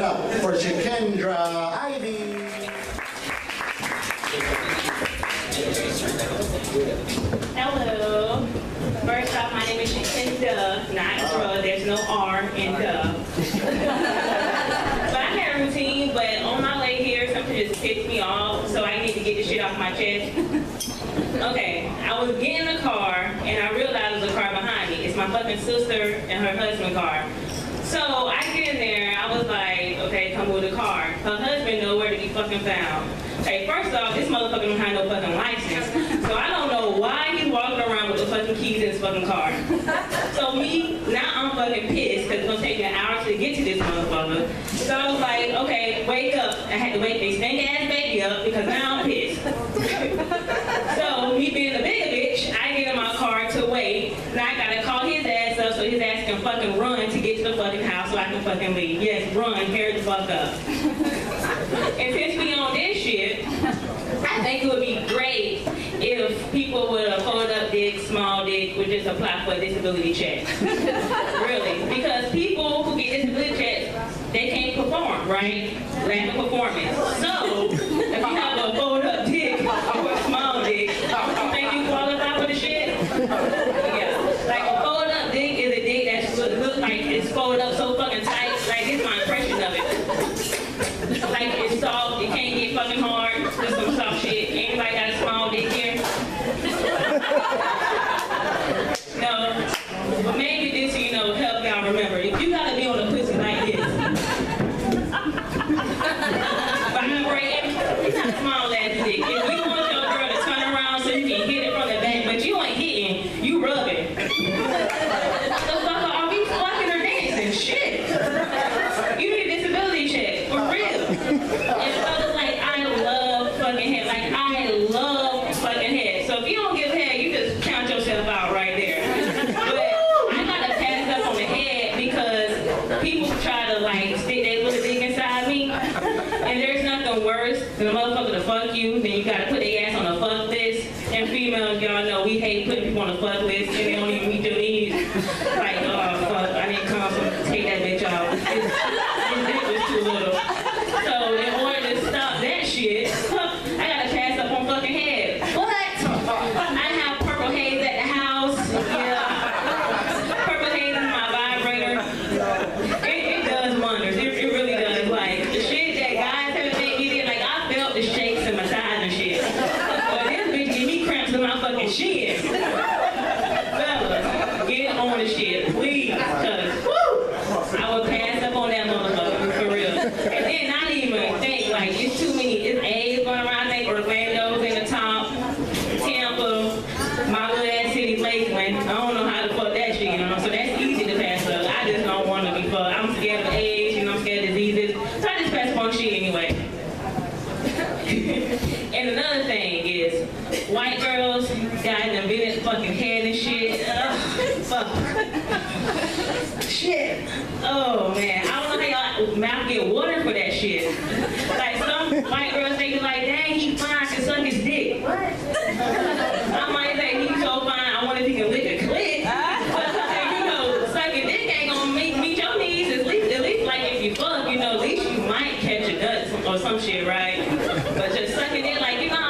it up for Shakendra Ivey. Hello. First off, my name is Shakenda, not Dra. There's no R in duh. but I had a routine, but on my way here, something just pissed me off, so I need to get this shit off my chest. Okay, I was getting in the car, and I realized a car behind me. It's my fucking sister and her husband car. So I get in there, I was like, okay, come with the car. Her husband nowhere to be fucking found. Okay, first off, this motherfucker don't have no fucking license. So I don't know why he's walking around with the fucking keys in his fucking car. So me, now I'm fucking pissed because it's gonna take me an hour to get to this motherfucker. So I was like, okay, wake up. I had to wake this stink ass baby up because now I'm pissed. so me being a bigger bitch, I get in my car to wait. Now I gotta call his ass up fucking run to get to the fucking house so I can fucking leave. Yes, run, hurry the fuck up. and since we on this shit, I think it would be great if people with a fold up dick, small dick, would just apply for a disability check. really. Because people who get disability checks, they can't perform, right? Lack of performance. So, if you have a fold up dick or a small dick, you think you qualify for the shit? Yeah. Like a fold up dick is a dick that look, look like it's folded up so fucking tight. Like, it's my impression of it. Like, it's soft, it can't get fucking hard. Just some soft shit. Anybody got a small dick here? No. But maybe this, you know, help y'all remember. If you gotta be on a pussy like this, vibrating, it's not small ass dick. If you want your girl to turn around so you can hit it from the back, but you ain't hitting, you rubbing. the fuck are we fucking or dancing? Shit. You need a disability check, for real. And fellas, like, I love fucking head. Like, I love fucking head. So if you don't give head, you just count yourself out right there. But I gotta pass up on the head because people try to, like, stick their little dick inside me. And there's nothing worse than a motherfucker to fuck you, then you gotta put their ass on a fuck list. And females, y'all know, we hate putting people on the fuck list and they don't even meet your needs. Like, oh, fuck, I to come so take that bitch out. His dick was too little. So in order to stop that shit, I gotta pass up on fucking head. What? I have purple haze at the house. Yeah. Purple haze is my vibrator. It, it does wonders. It, it really does. Like the shit that guys haven't made me did, like I felt the shakes in my thighs and shit. But this bitch give me cramps in my fucking shin. Fellas, get on the shit, please. Cause woo, I would pass up on that motherfucker for real. And then not even think like it's too many. It's AIDS going around. I think Orlando's in the top. Tampa, my city, I don't know how to fuck that shit, you know. So that's easy to pass up. I just don't want to be fucked. I'm scared of AIDS, you know. I'm scared of diseases. So I just pass on shit anyway. and another thing is, white girls got or some shit, right? but just sucking it in like, you know,